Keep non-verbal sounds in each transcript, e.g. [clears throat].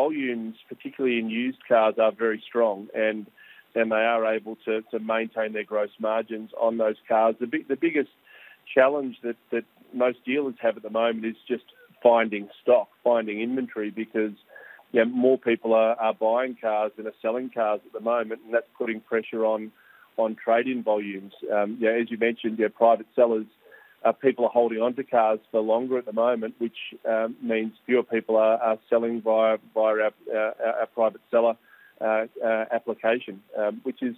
volumes, particularly in used cars, are very strong, and and they are able to, to maintain their gross margins on those cars. The, big, the biggest challenge that, that most dealers have at the moment is just finding stock, finding inventory, because you know, more people are, are buying cars than are selling cars at the moment, and that's putting pressure on on trade-in volumes. Um, yeah, as you mentioned, yeah, private sellers, uh, people are holding on to cars for longer at the moment, which um, means fewer people are, are selling via via our, uh, our private seller uh, uh, application, um, which is,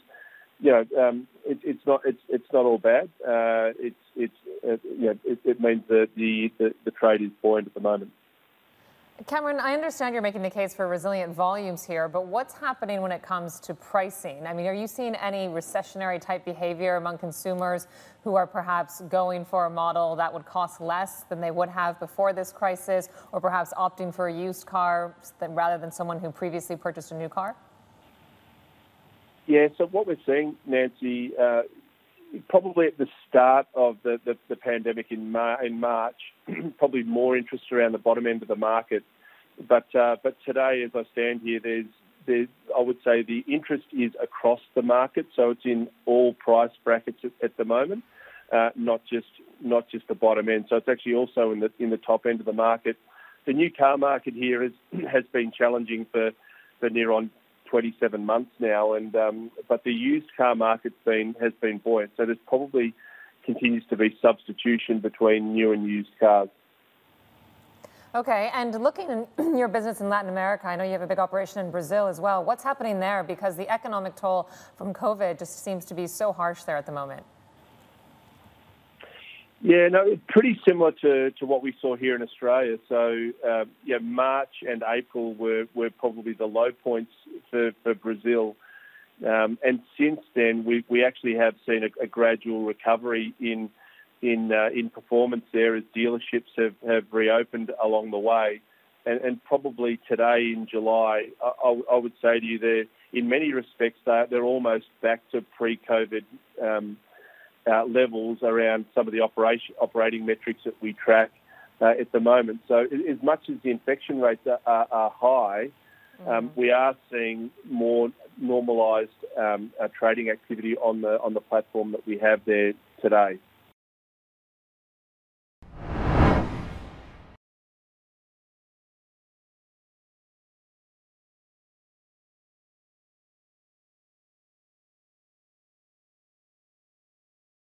you know, um, it, it's not it's it's not all bad. Uh, it's it's you know, it, it means that the, the the trade is buoyant at the moment. Cameron, I understand you're making the case for resilient volumes here, but what's happening when it comes to pricing? I mean, are you seeing any recessionary type behavior among consumers who are perhaps going for a model that would cost less than they would have before this crisis, or perhaps opting for a used car rather than someone who previously purchased a new car? Yeah, so what we're seeing, Nancy, uh, probably at the start of the, the, the pandemic in, Mar- in March, [clears throat] probably more interest around the bottom end of the market. But uh, but today, as I stand here, there's there's I would say the interest is across the market, so it's in all price brackets at, at the moment, uh, not just not just the bottom end. So it's actually also in the in the top end of the market. The new car market here has [clears throat] has been challenging for for near on 27 months now, and um, but the used car market's been has been buoyant. So there's probably continues to be substitution between new and used cars. Okay, and looking at [clears throat] your business in Latin America, I know you have a big operation in Brazil as well. What's happening there? Because the economic toll from COVID just seems to be so harsh there at the moment. Yeah, no, it's pretty similar to, to what we saw here in Australia. So, uh, yeah, March and April were, were probably the low points for, for Brazil. Um, and since then, we, we actually have seen a, a gradual recovery in in uh, in performance there as dealerships have, have reopened along the way. And, and probably today in July, I, I, would say to you, they're in many respects they're, they're almost back to pre-COVID um, uh, levels around some of the operation operating metrics that we track uh, at the moment. So as much as the infection rates are, are, are high, um, mm-hmm. we are seeing more normalised um, uh, trading activity on the on the platform that we have there today.